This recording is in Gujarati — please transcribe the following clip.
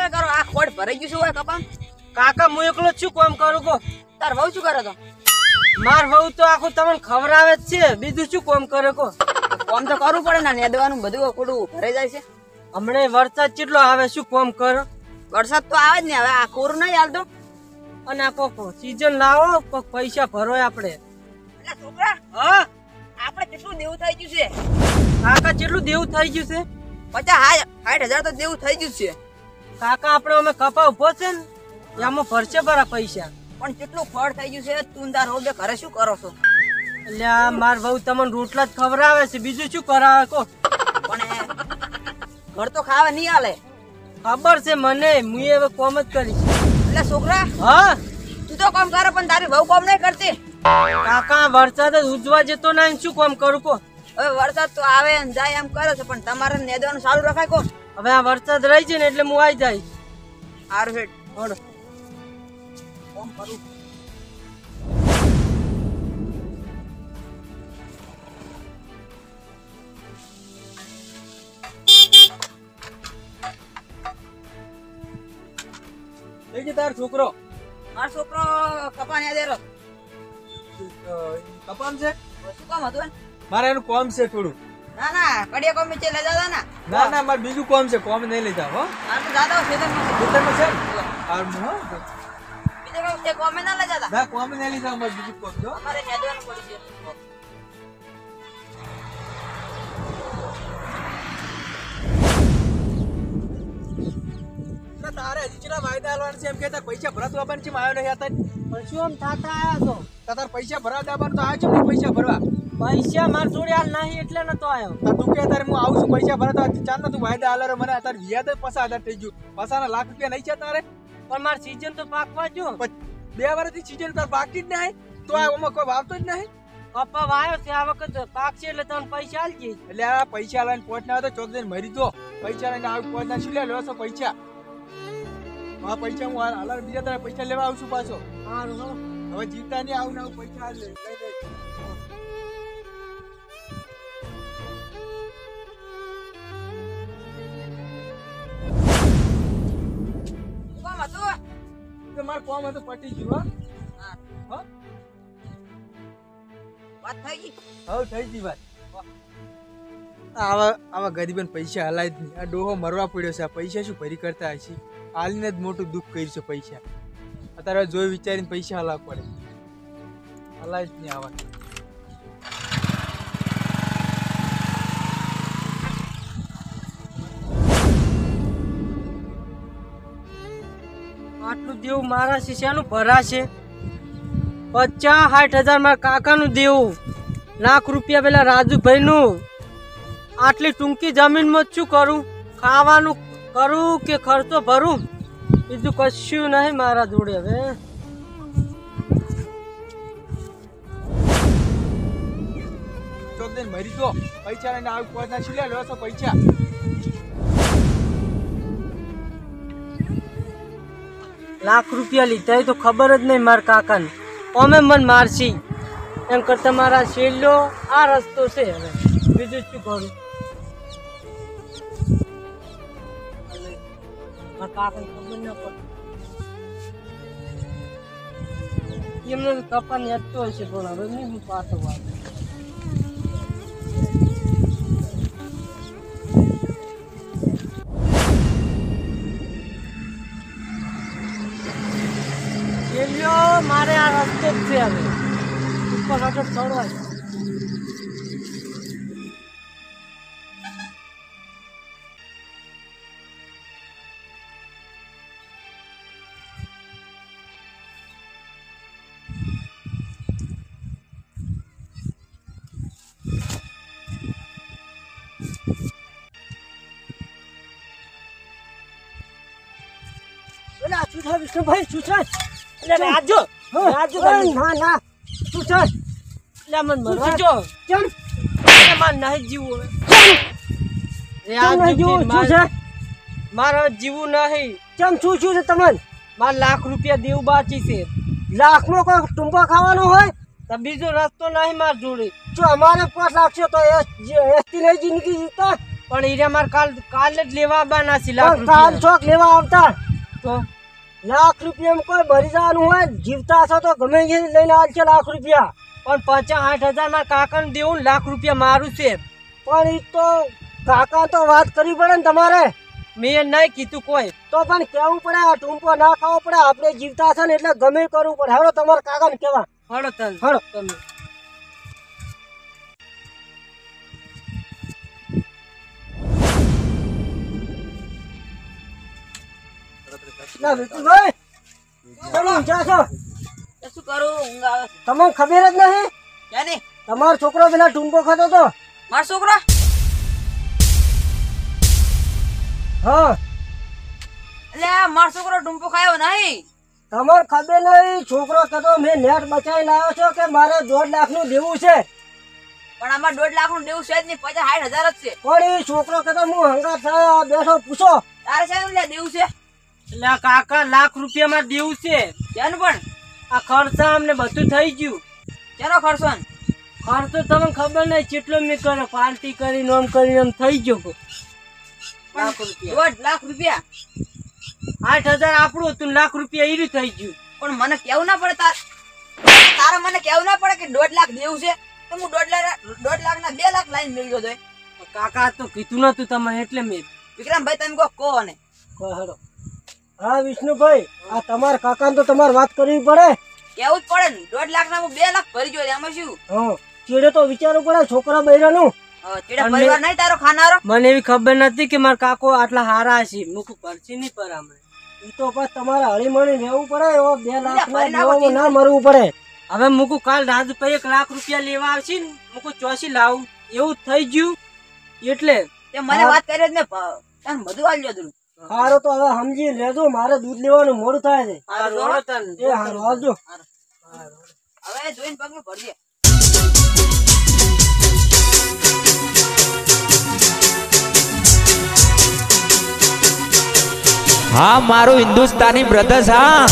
તમે કરો આ ખોડ ભરાઈ ગયું શું હોય કપા. કાકા હું એકલો છું કોમ કરું કો તાર વહુ શું કરે તો? માર વહુ તો આખું તમને ખવડાવે જ છે. બીજું શું કોમ કરે કો કોમ તો કરવું પડે ને નેદવાનું બધું ખોટું ભરાઈ જાય છે. હમણે વરસાદ કેટલો આવે શું કોમ કરો? વરસાદ તો આવે જ ને હવે આ કોરું નહીં હાલતો. અને આ કોક સીઝન લાવો કોક પૈસા ભરો આપણે. એટલે છોકરા હા? આપણે કેટલું દેવું થઈ ગયું છે? કાકા કેટલું દેવું થઈ ગયું છે? પચાસ હાય સાઠ હજાર તો દેવું થઈ ગયું છે. કાકા આપણે અમે કપા ઊભો છે ને એમાં ભરશે બરા પૈસા. પણ કેટલું ફળ થઈ ગયું છે? તું ને તાર બે ઘરે શું કરો છો? એટલે માર બહુ તમને રોટલા જ ખવડાવે છે બીજું શું કરાવે કો પણ ઘર તો ખાવા નહીં આલે. ખબર છે મને હું હવે કોમ જ કરીશ એટલે છોકરા હા? તું તો કામ કરે પણ તારી બહુ કામ નહીં કરતી. કાકા વરસાદ જ ઉજવા જતો નહીં શું કામ કરું કો હવે વરસાદ તો આવે ને જાય એમ કરે છે પણ તમારે નેદવાનું સારું રખાય કોણ? હવે આ વરસાદ રહી છે ને એટલે હું આવી જાય. સારું હેડ. હળો. કામ કરું? તાર છોકરો. મારો છોકરો કપાન યાદ દેરો અ, કપામ છે? શું કામ હતું? મારે એનું કોમ છે થોડું. ના ના કડિયા કોમ નીચે લઈ જાવ ના ના. ના મારે બીજું કોમ છે કોમ નહીં લેતા હો. આ તો દાદા ખેતરમાં છે. ખેતરમાં છે? ને? હાર હું હો. બીજે કોમે ના લઈ જાતા? ના કોમ નહીં લીધા અમારે બીજું કોમ જો મારે નેદવાનું પડી છે. તારે હજી વાયદા આલવાના છે? એમ કે તાર પૈસા ભરત વાપરવાનું છે આવ્યો નહીં હતા પણ શું આમ થાતા આવ્યા છો? તાર પૈસા ભરવા દાબાનું તો આવ્યો છે ને પૈસા ભરવા? પૈસા માર જોડે હાલ નહીં એટલે નતો આવ્યો તો તું કે તારે હું આવું છું પૈસા ભરતા ચાંદ તું વાયદા રે. મને તાર વ્યાજ જ પચાસ હજાર થઈ ગયું. પચાસના લાખ રૂપિયા નહીં છે તારે? પણ માર સીઝન તો પાકવા જો. બે વર્ષથી સીઝન તાર બાકી જ નહીં. તો આ ઓમાં કોઈ વાવતો જ નહીં. પપ્પા વાયો છે આ વખત પાકશે એટલે તને પૈસા આલજે એટલે આ પૈસા લઈને પોટ ના તો ચોક જઈને મરી દો પૈસા લઈને આવી પોટ ના શું લે? લો છો પૈસા? આ પૈસા હું હાલ હાલ બીજા તારા પૈસા લેવા આવું છું પાછો. હા હો. હવે જીતા નહીં આવું ને આવું પૈસા લે. મારું કોમ હતું પટી ગયું હો? વાત થઈ ગઈ? હવે થઈ ગઈ વાત. આવા આવા ગરીબન પૈસા હલાય જ નહીં. આ ડોહો મરવા પડ્યો છે. આ પૈસા શું ભરી કરતા હશે? હાલીને જ મોટું દુઃખ કર્યું છે પૈસા. અત્યારે જોઈ વિચારીને પૈસા હલાવવા પડે. હલાય જ નહીં આવા. દેવું મારા શિષ્યાનું ભરાશે. પચાસ સાઠ હજાર મારા કાકાનું દેવું. લાખ રૂપિયા પેલા રાજુભાઈનું. આટલી ટૂંકી જમીનમાં શું કરું? ખાવાનું કરું કે ખર્ચો ભરું? બીજું કશું નહીં મારા જોડે હવે. ચોક જઈને મરી દો પૈસા લઈને આવી પૈસા. લાખ રૂપિયા લીધા તો ખબર જ નહીં મારા કાકાને. અમે મન મારશી. એમ કરતા મારા છેલ્લો આ રસ્તો છે હવે. બીજું શું કરું? મારા કાકાને ખબર ન પડે. એમને કપાને હટતો હશે પણ હવે નહીં હું પાછો વાત શેલ્યો મારે આ રસ્તો જ છે હવે ઉપર આગળ ચડવા છે. પેલા સુથાર વિષ્ણુભાઈ સુથાર એટલે રાજુ રાજુ ના ના સુથાર એટલે મન મરવા જો. કેમ એટલે માર નહીં જીવવું હવે. રાજુ માર મારે જીવવું નહીં. કેમ શું શું છે તમને મારે લાખ રૂપિયા દેવું બાકી છે. લાખનો કોઈ ટૂંકો ખાવાનો હોય? તો બીજો રસ્તો નહીં માર જોડે. જો અમારે પાંચ લાખ છે તો એસટી નહીં જિંદગી જીવતા પણ હીરા માર કાલ કાલે જ લેવા આવવાના છે લાખ કાલ. ચોક લેવા આવતા. તો? લાખ રૂપિયામાં કોઈ ભરી જવાનું હોય જીવતા હશો તો ગમે તે લઈને આવશે લાખ રૂપિયા. પણ પચાસ આઠ હજાર મારા કાકાને દેવું લાખ રૂપિયા મારું છે. પણ એ તો કાકા તો વાત કરવી પડે ને તમારે. મેં નહીં કીધું કોઈ. તો પણ કેવું પડે આ ટૂંકો ના ખાવો પડે આપણે જીવતા હશે ને એટલે ગમે કરવું પડે. હેડો તમારા કાકાને કહેવા. તને હળો. તમે ના વિપુલભાઈ તમે ઊંચા છો શું કરું? ઊંઘ આવે. તમને ખબર જ ક્યાંની? તમારો છોકરો પેલા ટૂંકો ખાતો તો મારો છોકરો? હા. એટલે મારો છોકરો ટૂંકો ખાયો નહીં. તમારે ખબર નહીં છોકરો કહેતો મેં નેટ બચાવી લાવ્યો છો કે મારે દોઢ લાખનું દેવું છે? પણ આમાં દોઢ લાખનું દેવું છે જ નહીં પચાસ સાઠ હજાર જ છે. પણ એ છોકરો કહેતો હું હંગાર થયો બેઠો પૂછો. તારે છે દેવું છે? એટલે કાકા લાખ રૂપિયામાં દેવું છે. ત્યાં પણ? આ ખર્ચા અમને બધું થઈ ગયું. તેનો ખર્ચો ખર્ચો તમને ખબર નહીં કેટલો મેં કર્યો પાર્ટી કરી નોમ કરી આમ થઈ ગયો લાખ રૂપિયા. લાખ રૂપિયા. આઠ હજાર આપણું હતું લાખ રૂપિયા ઈરું થઈ ગયું. પણ મને કેવું ના પડે તાર તારે મને કેવું ના પડે કે દોઢ લાખ દેવું છે? તો હું દોઢ લાખ દોઢ લાખ ના બે લાખ લાઈન મેળવ્યો તો કાકા તો કીધું નતું તમને એટલે મેં. વિક્રમભાઈ તમે કહો કહો ને હેડો હા વિષ્ણુભાઈ આ તમાર કાકા તો તમારે વાત કરવી પડે. કેવું જ પડે ને? દોઢ લાખ ના બે લાખ ભરી ગયો એમાં શું? હા ચીડે તો વિચારવું પડે છોકરા બૈરાનું. પરિવાર નહીં તારો ખાનારો? મને એવી ખબર નથી કે મારા કાકો આટલા હારા છે. મુખ પડશે નહીં પર એ તો બસ તમારે હળીમળી રહેવું પડે એવો બે લાખ ના મરવું પડે. હવે મુકુ કાલ રાજભાઈ એક લાખ રૂપિયા લેવા આવશે ને મુકુ ચોસી લાવું. એવું થઈ ગયું. એટલે તે મને વાત કરી મેં બધું આલી દીધું સારું તો હવે સમજી લેજો મારે દૂધ લેવાનું મોડું થાય છે. આ રોડો તને. એ હારું આવજો હવે જોઈને પગલું ભરજે હા મારું હિન્દુસ્તાની બ્રધર્સ હા.